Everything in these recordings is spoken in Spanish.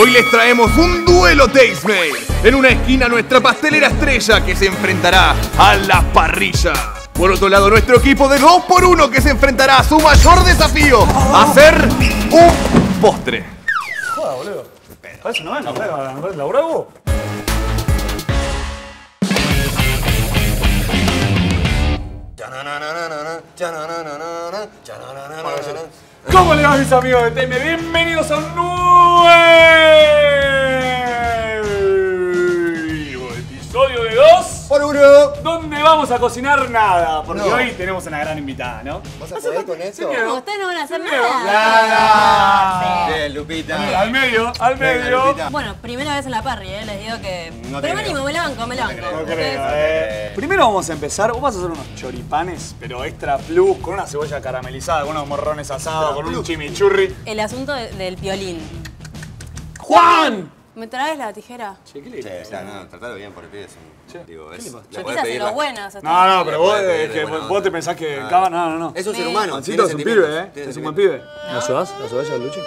Hoy les traemos un duelo Tastemade. En una esquina nuestra pastelera estrella que se enfrentará a la parrilla. Por otro lado, nuestro equipo de 2x1 que se enfrentará a su mayor desafío, hacer un postre. Joda, boludo. Parece una ¿no? ¿La bravo? ¿Cómo le va mis amigos de TM? Bienvenidos a un nuevo episodio de 2 Por uno. donde vamos a cocinar nada, porque No. hoy tenemos una gran invitada, ¿no? ¿Vas a poder con esto? No, ustedes no van a hacer miedo. nada. Bien, Lupita. Al medio, al medio. Lupita. Bueno, primera vez en la parry, ¿eh? les digo que. No te Pero creo. venimos, me la banco, me la banco. No Ustedes- creo, eh. Primero vamos a empezar, vos vas a hacer unos choripanes, pero extra plus, con una cebolla caramelizada, con unos morrones asados, con un plus. chimichurri. El asunto de- del violín. ¡Juan! ¿Me traes la tijera? Che, ¿qué le Sí, pasa? no, no, tratalo bien por el un- Che, Digo, ¿qué es. le pasa? le pedir la- esto. No, no, pero vos, que vos te pensás que Ah. Cava, no, no, no. Es un ser humano. Juancito es un pibe, ¿eh? Es un buen pibe. ¿No? ¿La ayudás? ¿La ayudás a Luchi?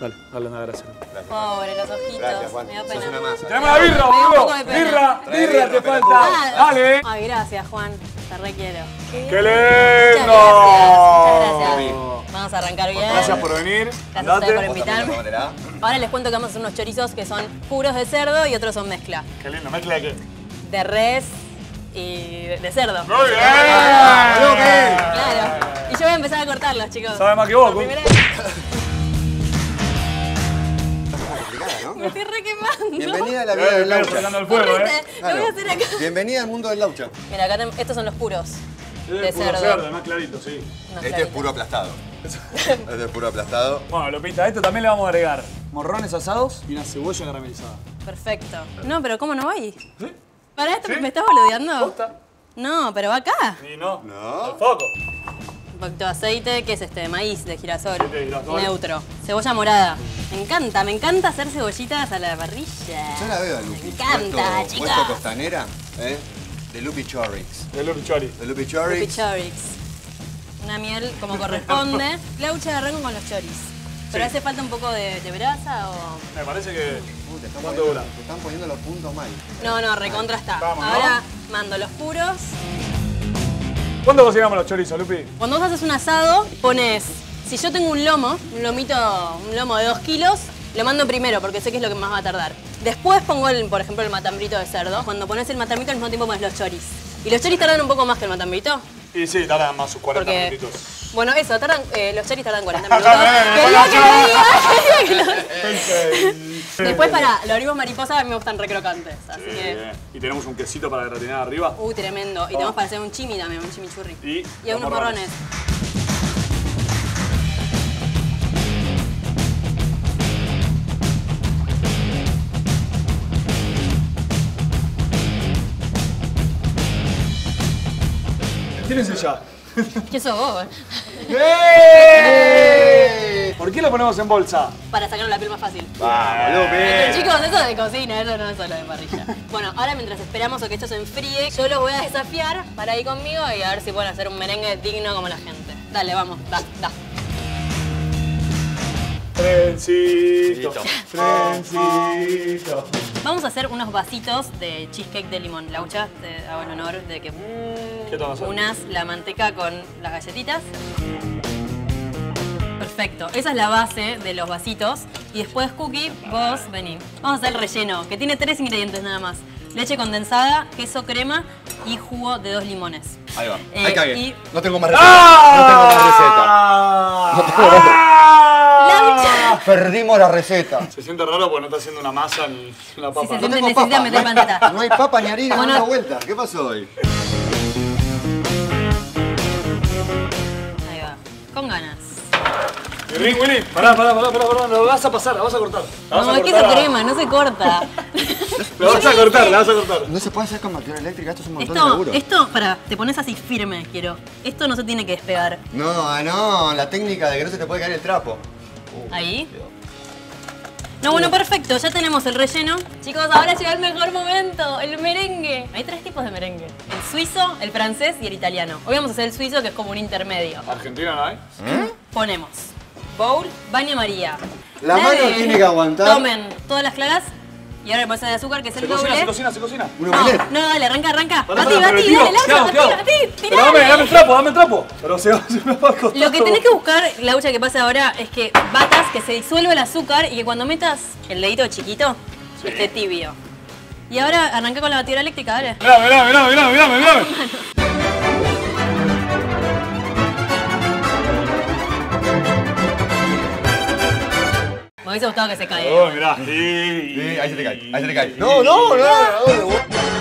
Dale, dale una gracia. Pobre, los ojitos. Gracias, Juan. Me da Sos pena. una masa. ¡Tenemos la birra, boludo! ¡Birra! ¡Birra te falta! ¡Dale! Ay, gracias, Juan. Te requiero. ¡Qué lindo! Muchas gracias. Vamos a arrancar bien. Gracias por venir. Gracias a ustedes por invitarme. Ahora les cuento que vamos a hacer unos chorizos que son puros de cerdo y otros son mezcla. Qué lindo, mezcla de qué. De res y de cerdo. ¡Muy bien! Claro. Y yo voy a empezar a cortarlos, chicos. Sabe más que vos, primera. Me estoy re quemando. Bienvenida a la Eh, vida del estás laucha. fuego, ¿eh? Lo voy a hacer acá. Bienvenida al mundo del laucha. Mira, acá estos son los puros. De Es puro cerdo. cerdo, más clarito, sí. No Este es puro aplastado. Este es puro aplastado. Bueno, Lupita, a esto también le vamos a agregar morrones asados y una cebolla caramelizada. Perfecto. No, pero ¿cómo no va ahí? ¿Sí? ¿Para esto ¿Sí? me estás boludeando? ¿Posta? No, pero va acá. Y no. No. Al foco. Un poquito de aceite, que es este? Maíz de girasol. De girasol. Neutro. Cebolla morada. Me encanta, me encanta hacer cebollitas a la parrilla. Yo la veo Lupi. Me encanta, chicos. puesto costanera, ¿eh? De Lupi Chorrix. De Lupi Chori. De Lupi Chorrix. Una miel como corresponde. Laucha de arranco con los choris. ¿Pero Sí. hace falta un poco de, de brasa o...? Me parece que. Uh, te, están ¿Cuánto poniendo, dura? te están poniendo los puntos mal. No, no, recontra está. Vamos, ¿no? Ahora mando los puros. ¿Cuándo cocinamos los chorizos, Lupi? Cuando vos haces un asado, pones... Si yo tengo un lomo, un lomito, un lomo de 2 kilos, lo mando primero porque sé que es lo que más va a tardar. Después pongo, el, por ejemplo, el matambrito de cerdo. Cuando pones el matambrito, al mismo tiempo pones los choris. ¿Y los choris tardan un poco más que el matambrito? Y sí, tardan más sus 40 Porque... minutitos. Bueno, eso, tardan, eh, los choris tardan 40 minutos. Que diga, que Después, para los olivos mariposa a mí me gustan recrocantes. Así Sí, que... bien. Y tenemos un quesito para gratinar arriba. Uh, tremendo. Y tenemos para hacer un chimi también, un chimichurri. Y Y unos morrones. morrones. Tírense ya. ¿Qué sos vos? eh? ¡Eh! ¿Por qué lo ponemos en bolsa? Para sacar la piel más fácil. Vamos, chicos, eso es de cocina, eso no es solo de parrilla. bueno, ahora mientras esperamos a que esto se enfríe, yo los voy a desafiar para ir conmigo y a ver si pueden hacer un merengue digno como la gente. Dale, vamos, da, da. Frencito. Frencito. Vamos a hacer unos vasitos de cheesecake de limón. Laucha, te hago el honor de que unas la manteca con las galletitas. Perfecto, esa es la base de los vasitos. Y después, Cookie, vos vení. Vamos a hacer el relleno, que tiene tres ingredientes nada más. Leche condensada, queso crema y jugo de dos limones. Ahí va. Eh, Ahí cagué. y- No tengo más receta. ¡Ah! No tengo más receta. ¡Ah! Perdimos la receta. Se siente raro porque no está haciendo una masa en la papa. Sí, se No siente- tengo necesita papa. meter no hay- panceta. No hay papa ni harina, Bueno. no da vuelta. ¿Qué pasó hoy? Ahí va, con ganas. Ring, Willy. Pará, pará, pará, pará, pará. La vas a pasar, la vas a cortar. La vas No, a es que esa crema no se corta. La vas a cortar, la vas a cortar. No se puede hacer con batería eléctrica, esto es un montón de Esto, laburo. esto, para, te pones así firme, quiero. Esto no se tiene que despegar. No, ah, no, la técnica de que no se te puede caer el trapo. Ahí. No, bueno, perfecto, ya tenemos el relleno. Chicos, ahora llega el mejor momento, el merengue. Hay tres tipos de merengue. El suizo, el francés y el italiano. Hoy vamos a hacer el suizo, que es como un intermedio. Argentina no hay. Ponemos bowl, baña María, La mano tiene que aguantar. Tomen todas las claras y ahora le pones el azúcar, que es Se el cocina, doble. se cocina, se cocina. Un No, omelette. no, dale, arranca, arranca. Bati, bati, el dale, ¿qué hago, lanza, qué hago? bati, bati, Pero dame, dame el trapo, dame el trapo. Pero se, se me va a costar. Lo que tenés que buscar, la ucha que pasa ahora, es que batas, que se disuelva el azúcar y que cuando metas el dedito chiquito, esté tibio. Y ahora arranca con la batidora eléctrica, dale. Mirá, mirá, mirá, mirá, mirá, mirá. Me hubiese gustado que se caiga. Oh, mirá. Sí. Sí, ahí se te cae, ahí se te cae. No, no, no, no. no.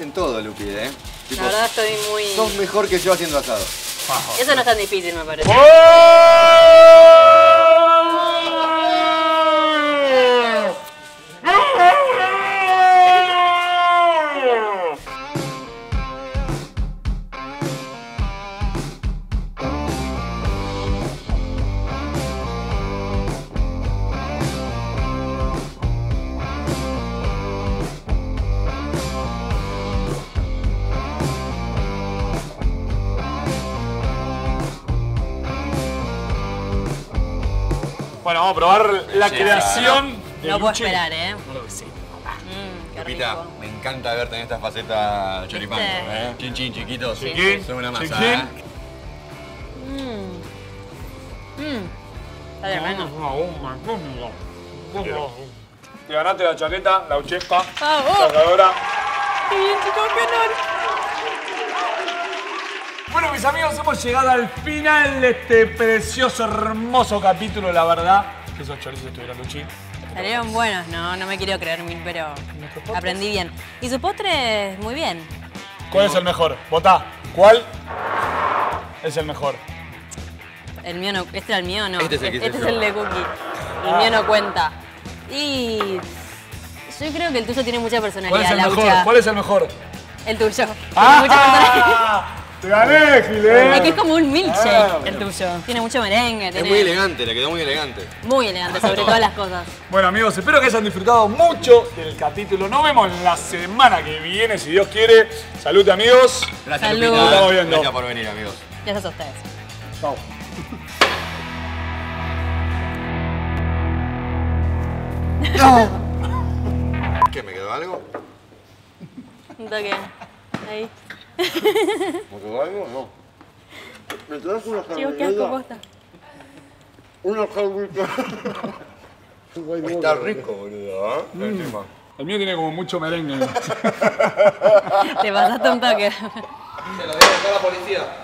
Estás en todo, Lupi, ¿eh? Tipo, La verdad estoy muy... sos mejor que yo haciendo asado. Eso no es tan difícil, me parece. Bueno, vamos a probar la creación de No puedo esperar, ¿eh? Que sí. Mm, qué Lupita, rico. me encanta verte en esta faceta choripán. ¿eh? Chin chin, chiquitos. Chiquín, Son una masa, chiquín. ¿eh? Está tremendo. Te ganaste la chaqueta, la uchesca, Ah, la cargadora. Qué bien, chicos, qué honor. Bueno, mis amigos, hemos llegado al final de este precioso, hermoso capítulo, la verdad. Que esos chorizos estuvieron Luchi. Salieron buenos, no, no me quiero creer mil, pero aprendí bien. Y su postre, muy bien. ¿Cuál es el mejor? Votá. ¿Cuál es el mejor? El mío no, este era el mío, no. Este es el que Este es yo. el de Cookie. El mío no cuenta. Y yo creo que el tuyo tiene mucha personalidad, ¿Cuál es el Laucha. mejor? ¿Cuál es el mejor? El tuyo. Tiene mucha personalidad. ¡Te gané, Gilén! Es que es como un milkshake Ah, el tuyo. Tiene mucho merengue. Es muy elegante, le quedó muy elegante. Muy elegante, sobre todas las cosas. Bueno amigos, espero que hayan disfrutado mucho del capítulo. Nos vemos la semana que viene, si Dios quiere. Salud amigos. Gracias, Salud. Estamos viendo. Gracias por venir, amigos. Gracias a ustedes. Chao. ¿Qué, me quedó algo? Un toque. Ahí. ¿Me quedó algo? No. ¿Me traes una posta. Una jauría. Está rico, boludo, ¿eh? Encima. El mío tiene como mucho merengue. Te pasaste un toque. Se lo voy a buscar a la policía.